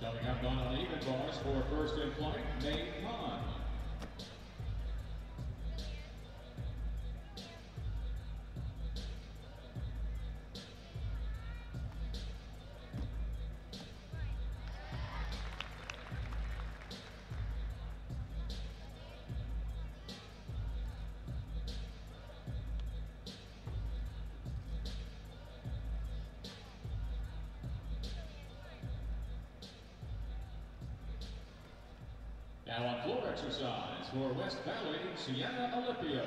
Coming up on uneven bars for first in May Now on floor exercise for West Valley, Sienna Alipio.